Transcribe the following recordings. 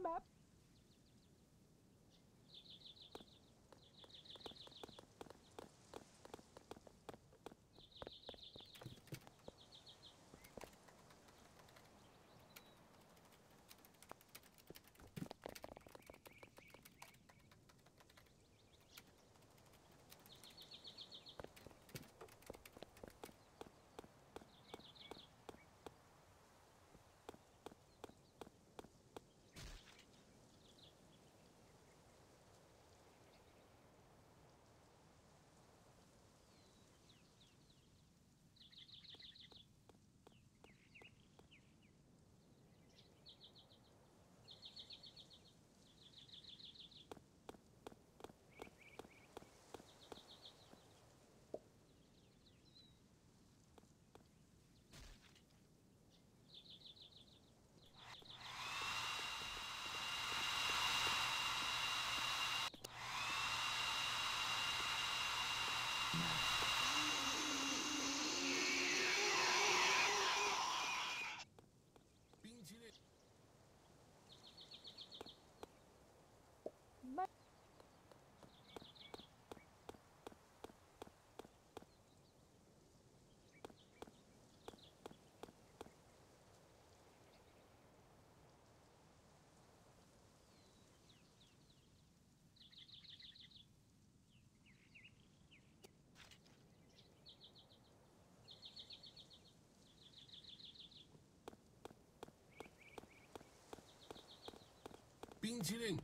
Map. 冰淇淋。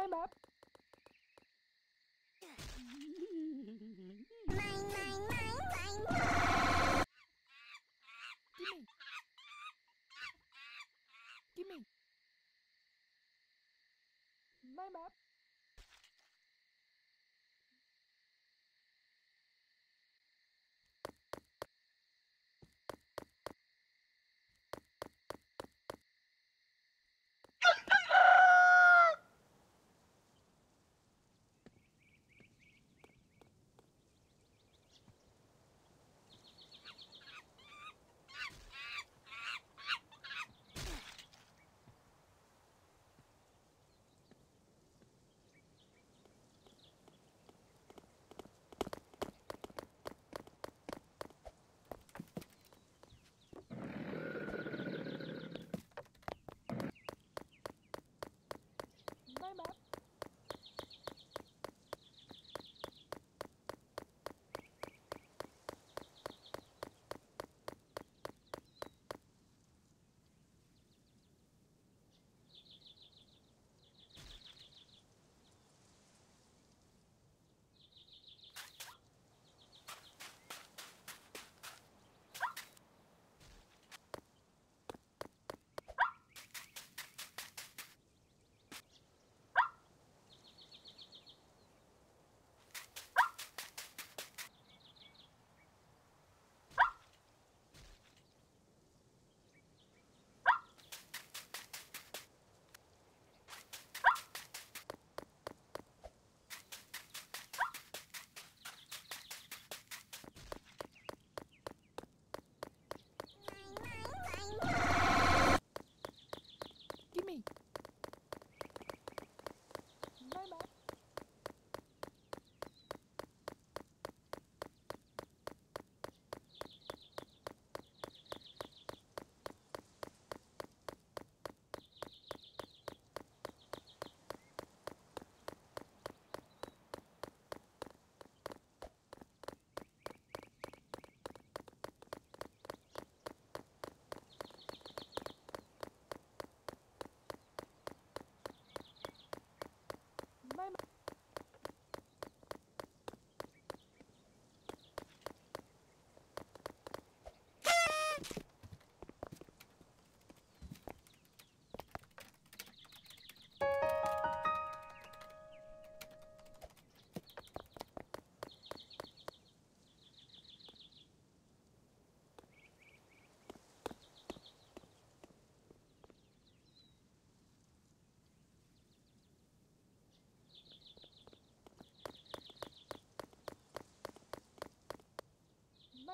My map. Gimme. Gimme. My map.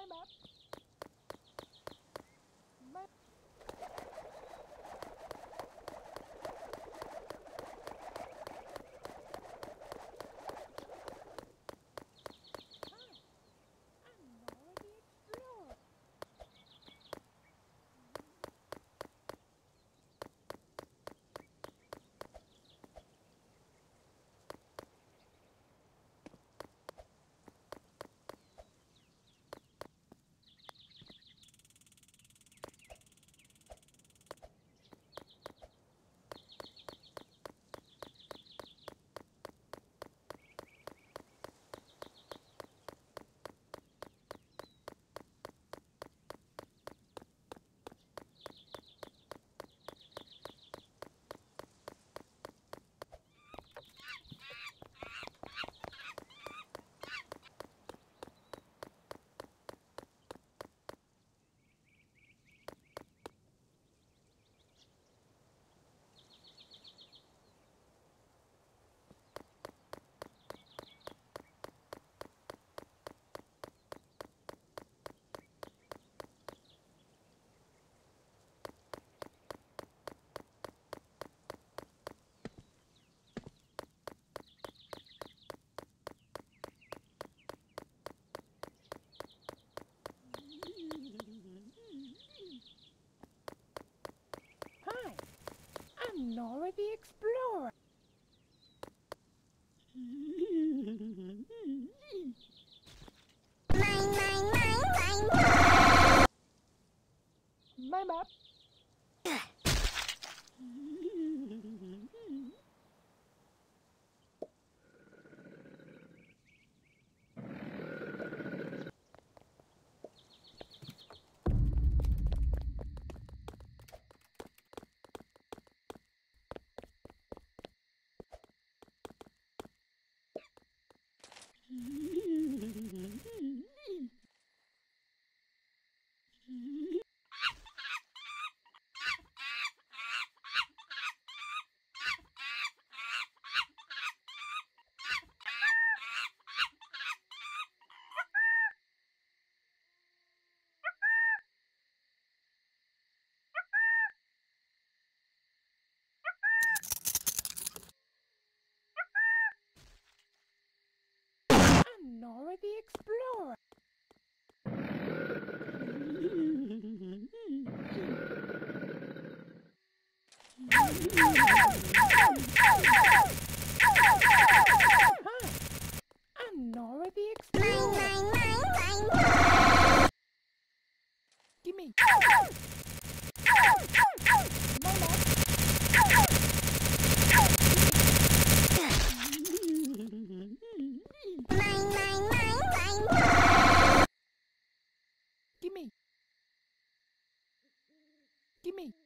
My map. My Hi, I'm Nora the Explorer. Hi, I'm Nora the Explorer. My map. I'm Gimme. Gimme.